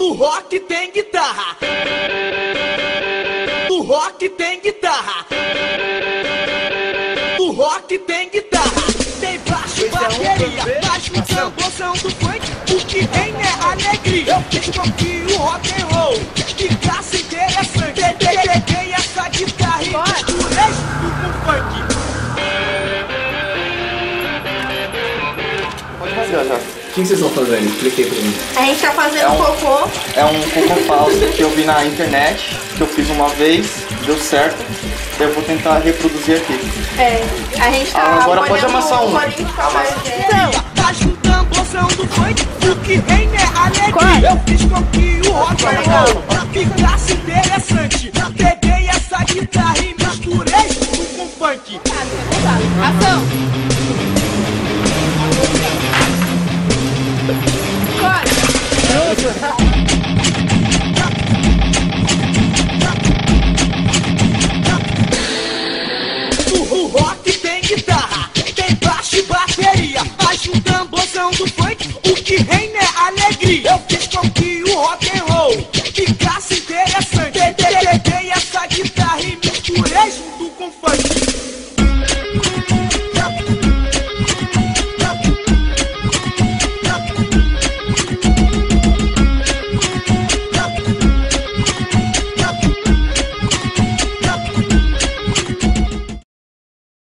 O rock tem guitarra. O rock tem guitarra. O rock tem guitarra. Tem baixo, bateria. Mas o tamborzão do funk. O que tem é alegria. Eu fiz com que o rock and roll ficasse interessante. Peguei essa guitarra e misturei com funk. Pode fazer, já. O que vocês estão fazendo? Expliquei pra mim. A gente tá fazendo É um- cocô. É um cocô falso que eu vi na internet, que eu fiz uma vez, deu certo. Eu vou tentar reproduzir aqui. É. A gente tá Ah, agora pode amassar um. Tá juntando poção do funk, o que vem é alegria. Eu fiz com que o rock and roll ficasse interessante. Peguei essa guitarra e misturei com funk. Ação! O rock tem guitarra, tem baixo e bateria, mas o tamborzão do funk, o que reina é alegria.